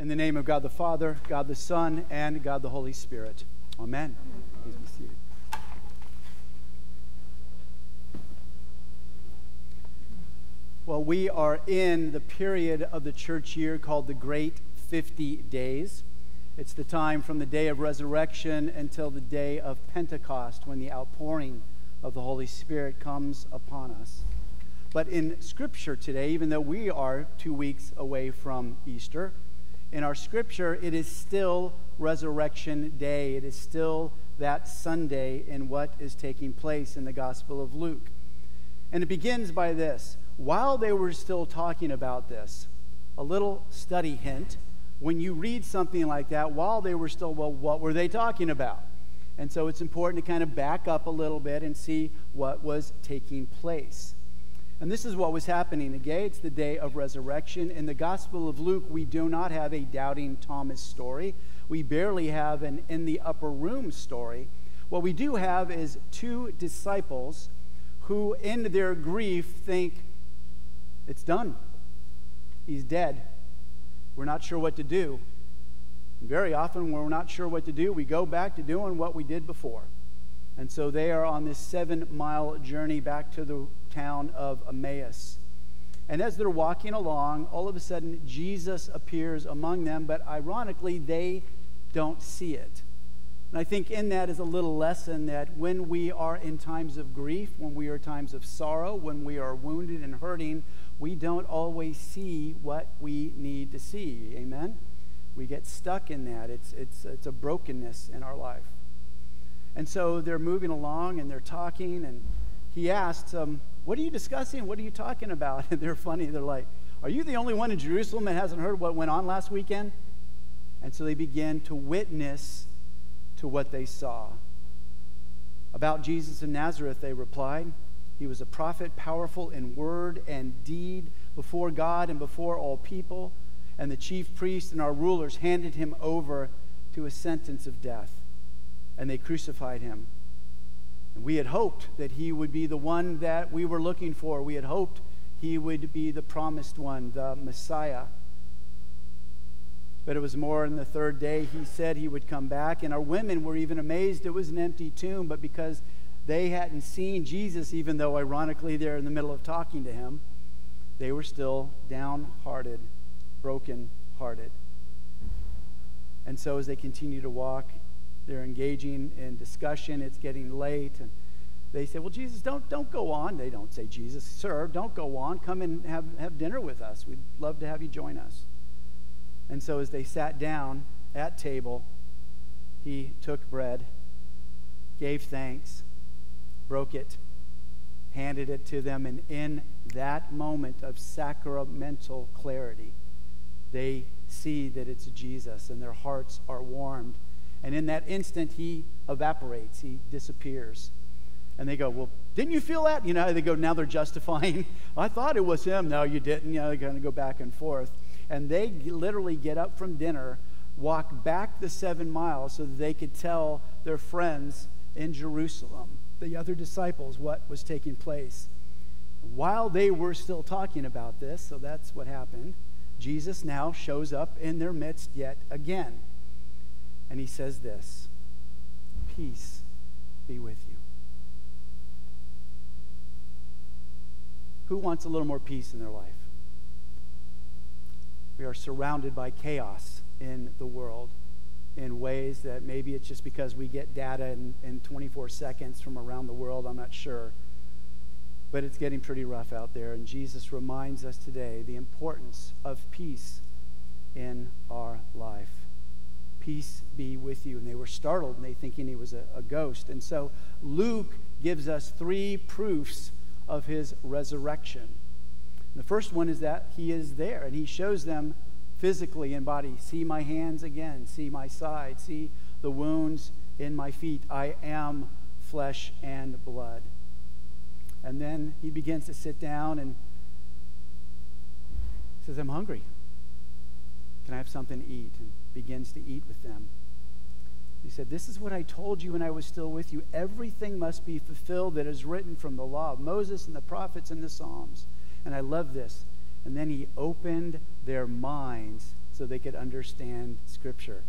In the name of God the Father, God the Son, and God the Holy Spirit. Amen. Please be seated. Well, we are in the period of the church year called the Great 50 Days. It's the time from the day of resurrection until the day of Pentecost when the outpouring of the Holy Spirit comes upon us. But in Scripture today, even though we are two weeks away from Easter, in our Scripture, it is still Resurrection Day. It is still that Sunday in what is taking place in the Gospel of Luke. And it begins by this while they were still talking about this, a little study hint when you read something like that, while they were still, well, what were they talking about? And so it's important to kind of back up a little bit and see what was taking place. And this is what was happening. Again, it's the day of resurrection. In the Gospel of Luke, we do not have a doubting Thomas story. We barely have an in the upper room story. What we do have is two disciples who, in their grief, think, it's done. He's dead. We're not sure what to do. And very often, when we're not sure what to do, we go back to doing what we did before. And so they are on this seven mile journey back to the town of Emmaus. And as they're walking along, all of a sudden, Jesus appears among them, but ironically, they don't see it. And I think in that is a little lesson that when we are in times of grief, when we are times of sorrow, when we are wounded and hurting, we don't always see what we need to see. Amen? We get stuck in that. It's, it's, it's a brokenness in our life. And so they're moving along and they're talking, and he asks, um, What are you discussing? What are you talking about? And they're funny. They're like, Are you the only one in Jerusalem that hasn't heard what went on last weekend? And so they begin to witness to what they saw. About Jesus of Nazareth, they replied. He was a prophet, powerful in word and deed before God and before all people. And the chief priests and our rulers handed him over to a sentence of death. And they crucified him. And we had hoped that he would be the one that we were looking for. We had hoped he would be the promised one, the Messiah. But it was more in the third day he said he would come back. And our women were even amazed it was an empty tomb, but because they hadn't seen Jesus, even though ironically they're in the middle of talking to him. They were still downhearted, broken hearted. And so as they continue to walk, they're engaging in discussion. It's getting late. And they say, Well, Jesus, don't, don't go on. They don't say, Jesus, sir, don't go on. Come and have, have dinner with us. We'd love to have you join us. And so as they sat down at table, he took bread, gave thanks, broke it, handed it to them, and in that moment of sacramental clarity, they see that it's Jesus and their hearts are warmed. And in that instant, he evaporates, he disappears. And they go, Well, didn't you feel that? You know, they go, Now they're justifying. I thought it was him. No, you didn't. You know, they kind of go back and forth. And they literally get up from dinner, walk back the seven miles so that they could tell their friends in Jerusalem the other disciples what was taking place. While they were still talking about this, so that's what happened, Jesus now shows up in their midst yet again. And he says this Peace be with you. Who wants a little more peace in their life? We are surrounded by chaos in the world in ways that maybe it's just because we get data in, in 24 seconds from around the world. I'm not sure. But it's getting pretty rough out there. And Jesus reminds us today the importance of peace in our life. Peace be with you. And they were startled and they thinking he was a, a ghost. And so Luke gives us three proofs of his resurrection. The first one is that he is there and he shows them physically in body. See my hands again. See my side. See the wounds in my feet. I am flesh and blood. And then he begins to sit down and says, I'm hungry. Can I have something to eat? And begins to eat with them. He said, This is what I told you when I was still with you. Everything must be fulfilled that is written from the law of Moses and the prophets and the Psalms. And I love this. And then he opened their minds so they could understand Scripture.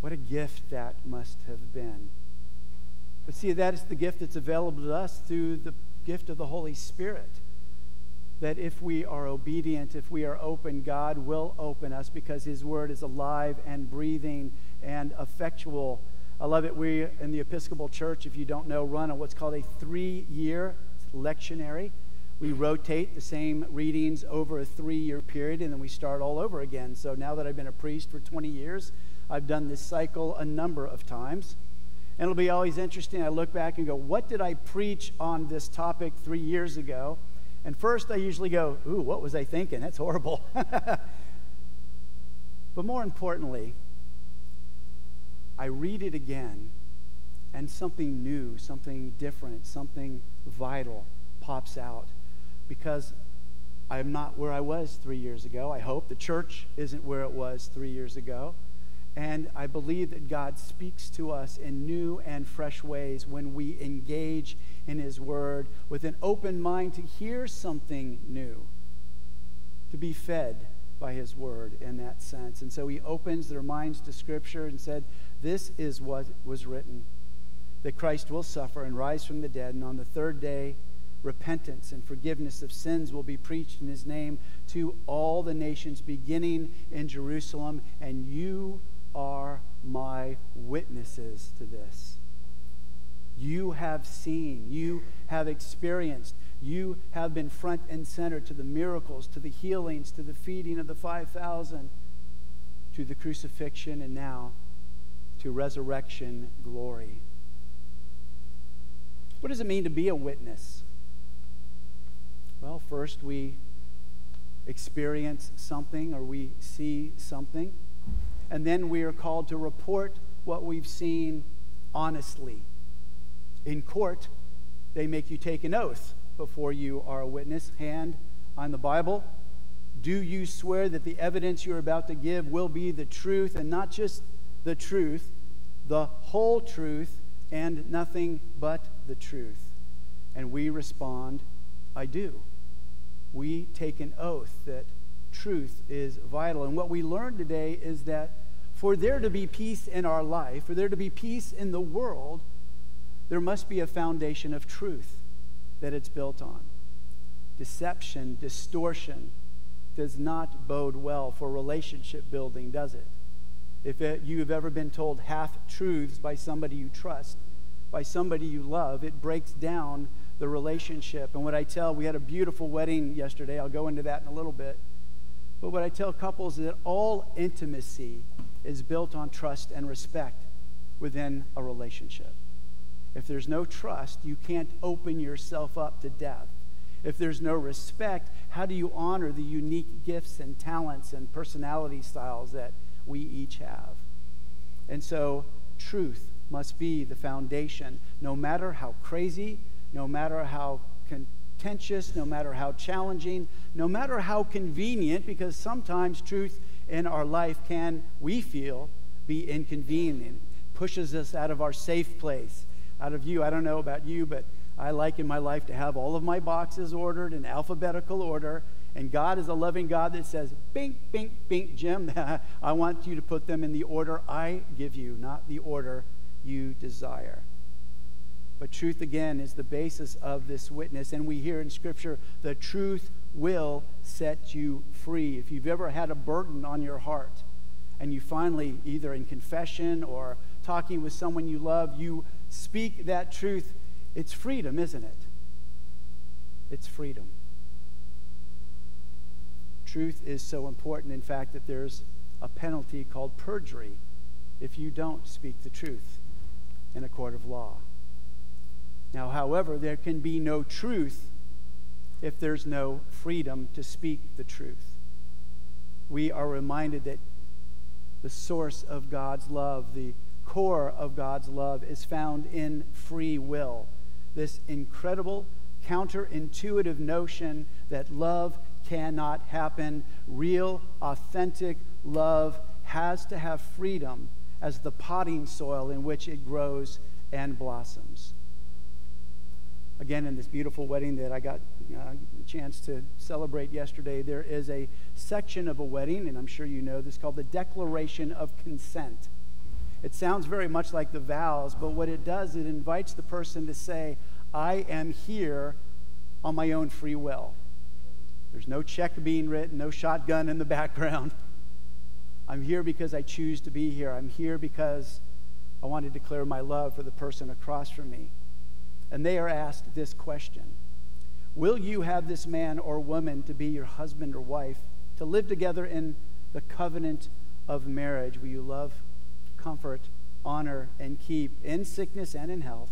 What a gift that must have been. But see, that is the gift that's available to us through the gift of the Holy Spirit. That if we are obedient, if we are open, God will open us because His Word is alive and breathing and effectual. I love it. We in the Episcopal Church, if you don't know, run on what's called a three year lectionary. We rotate the same readings over a three year period and then we start all over again. So now that I've been a priest for 20 years, I've done this cycle a number of times. And it'll be always interesting. I look back and go, what did I preach on this topic three years ago? And first, I usually go, ooh, what was I thinking? That's horrible. but more importantly, I read it again, and something new, something different, something vital pops out because I'm not where I was three years ago. I hope the church isn't where it was three years ago. And I believe that God speaks to us in new and fresh ways when we engage in His Word with an open mind to hear something new, to be fed by His Word in that sense. And so He opens their minds to Scripture and said, This is what was written that Christ will suffer and rise from the dead, and on the third day, repentance and forgiveness of sins will be preached in his name to all the nations, beginning in Jerusalem, and you are my witnesses to this. You have seen, you have experienced, you have been front and center to the miracles, to the healings, to the feeding of the 5,000, to the crucifixion, and now to resurrection glory. What does it mean to be a witness? Well, first we experience something or we see something and then we are called to report what we've seen honestly. In court, they make you take an oath before you are a witness. Hand on the Bible. Do you swear that the evidence you're about to give will be the truth and not just the truth, the whole truth, and nothing but the truth? And we respond, I do. We take an oath that truth is vital. And what we learned today is that for there to be peace in our life, for there to be peace in the world, there must be a foundation of truth that it's built on. Deception, distortion does not bode well for relationship building, does it? If it, you have ever been told half truths by somebody you trust, by somebody you love, it breaks down the relationship. And what I tell, we had a beautiful wedding yesterday. I'll go into that in a little bit. But what I tell couples is that all intimacy is built on trust and respect within a relationship. If there's no trust, you can't open yourself up to death. If there's no respect, how do you honor the unique gifts and talents and personality styles that we each have? And so, truth must be the foundation, no matter how crazy, no matter how contentious, no matter how challenging, no matter how convenient, because sometimes truth in our life can, we feel, be inconvenient, pushes us out of our safe place, out of you. I don't know about you, but I like in my life to have all of my boxes ordered in alphabetical order. And God is a loving God that says, bink, bink, bink, Jim, I want you to put them in the order I give you, not the order you desire. But truth, again, is the basis of this witness. And we hear in Scripture, the truth will set you free. If you've ever had a burden on your heart, and you finally, either in confession or talking with someone you love, you speak that truth, it's freedom, isn't it? It's freedom. Truth is so important, in fact, that there's a penalty called perjury if you don't speak the truth in a court of law. Now, however, there can be no truth if there's no freedom to speak the truth. We are reminded that the source of God's love, the core of God's love, is found in free will. This incredible, counterintuitive notion that love cannot happen. Real, authentic love has to have freedom as the potting soil in which it grows and blossoms. again, in this beautiful wedding that I got uh, a chance to celebrate yesterday, there is a section of a wedding, and I'm sure you know this, called the Declaration of Consent. It sounds very much like the vows, but what it does, it invites the person to say, I am here on my own free will. There's no check being written, no shotgun in the background. I'm here because I choose to be here. I'm here because I want to declare my love for the person across from me. And they are asked this question Will you have this man or woman to be your husband or wife, to live together in the covenant of marriage? Will you love, comfort, honor, and keep in sickness and in health,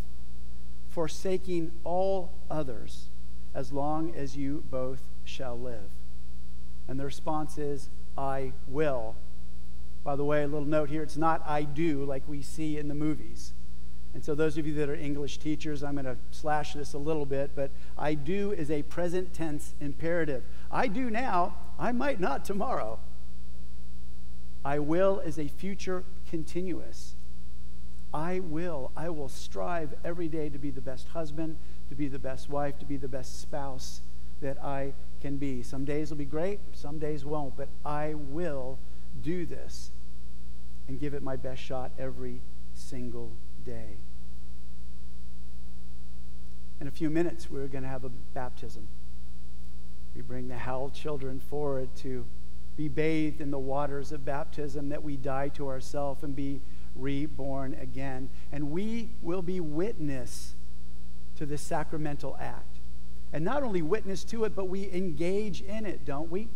forsaking all others as long as you both shall live? And the response is, I will. By the way, a little note here it's not I do like we see in the movies. And so, those of you that are English teachers, I'm going to slash this a little bit, but I do is a present tense imperative. I do now, I might not tomorrow. I will is a future continuous. I will. I will strive every day to be the best husband, to be the best wife, to be the best spouse that I can be. Some days will be great, some days won't, but I will do this and give it my best shot every single day. In a few minutes, we're going to have a baptism. We bring the Howell children forward to be bathed in the waters of baptism, that we die to ourselves and be reborn again. And we will be witness to this sacramental act. And not only witness to it, but we engage in it, don't we?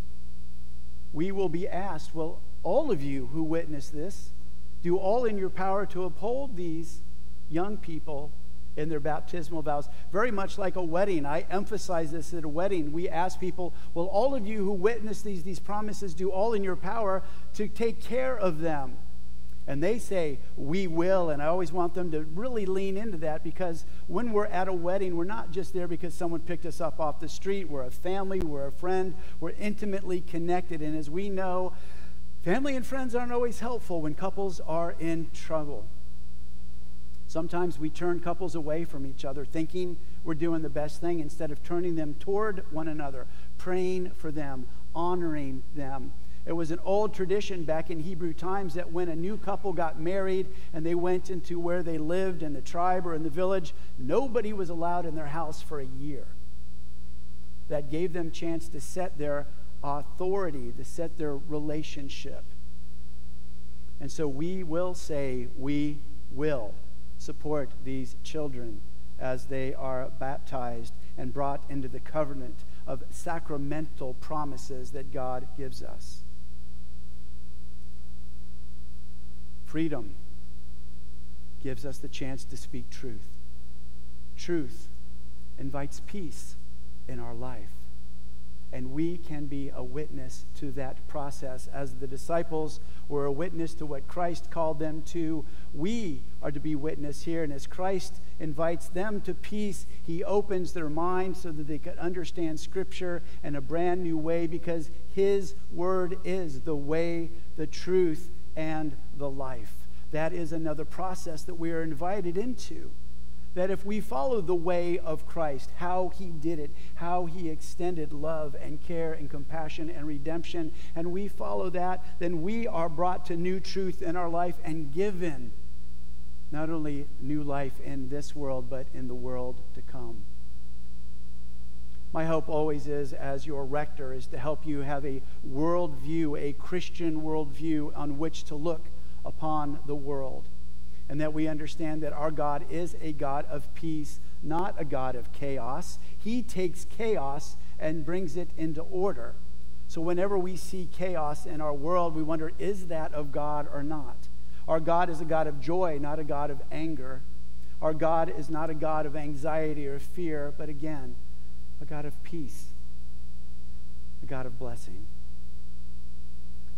We will be asked, well, all of you who witness this, do all in your power to uphold these young people in their baptismal vows. Very much like a wedding. I emphasize this at a wedding. We ask people, Will all of you who witness these, these promises, do all in your power to take care of them. And they say, we will. And I always want them to really lean into that because when we're at a wedding, we're not just there because someone picked us up off the street. We're a family, we're a friend, we're intimately connected. And as we know, Family and friends aren't always helpful when couples are in trouble. Sometimes we turn couples away from each other thinking we're doing the best thing instead of turning them toward one another, praying for them, honoring them. It was an old tradition back in Hebrew times that when a new couple got married and they went into where they lived in the tribe or in the village, nobody was allowed in their house for a year. That gave them chance to set their authority to set their relationship. And so we will say, we will support these children as they are baptized and brought into the covenant of sacramental promises that God gives us. Freedom gives us the chance to speak truth. Truth invites peace in our life and we can be a witness to that process. As the disciples were a witness to what Christ called them to, we are to be witness here. And as Christ invites them to peace, he opens their minds so that they could understand Scripture in a brand new way because his word is the way, the truth, and the life. That is another process that we are invited into that if we follow the way of Christ, how he did it, how he extended love and care and compassion and redemption, and we follow that, then we are brought to new truth in our life and given not only new life in this world, but in the world to come. My hope always is, as your rector, is to help you have a worldview, a Christian worldview on which to look upon the world and that we understand that our God is a God of peace, not a God of chaos. He takes chaos and brings it into order. So whenever we see chaos in our world, we wonder, is that of God or not? Our God is a God of joy, not a God of anger. Our God is not a God of anxiety or fear, but again, a God of peace, a God of blessing.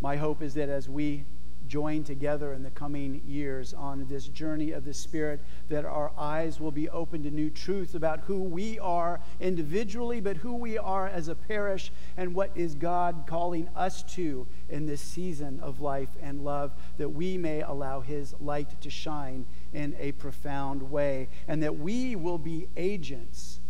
My hope is that as we join together in the coming years on this journey of the Spirit, that our eyes will be open to new truth about who we are individually, but who we are as a parish, and what is God calling us to in this season of life and love, that we may allow His light to shine in a profound way, and that we will be agents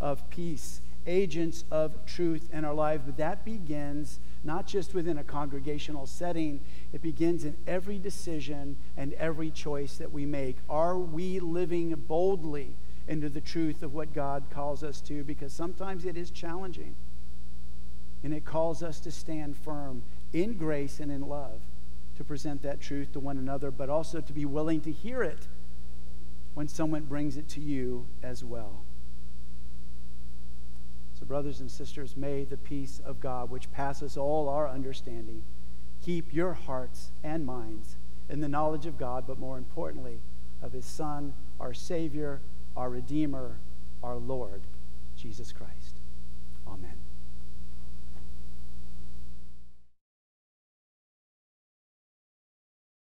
of peace, agents of truth in our lives. But that begins not just within a congregational setting, it begins in every decision and every choice that we make. Are we living boldly into the truth of what God calls us to? Because sometimes it is challenging. And it calls us to stand firm in grace and in love to present that truth to one another, but also to be willing to hear it when someone brings it to you as well. So, brothers and sisters, may the peace of God, which passes all our understanding, keep your hearts and minds in the knowledge of God, but more importantly, of his Son, our Savior, our Redeemer, our Lord, Jesus Christ.